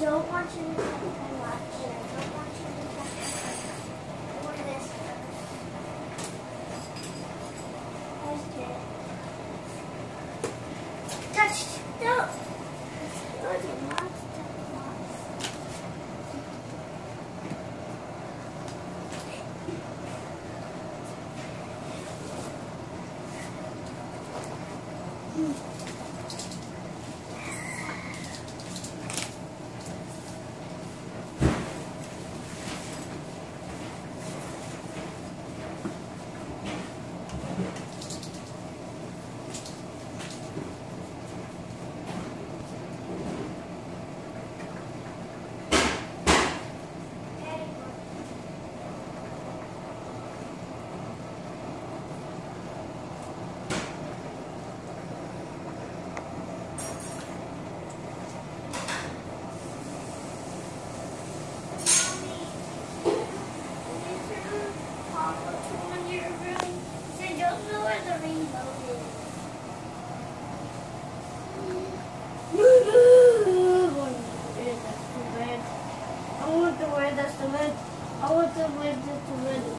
don't want you to watch, and I don't want you to touch my watch. Or this. Touched it. Touched it! No! It's not a. Very I want the way that's the way. I want the way that's the way.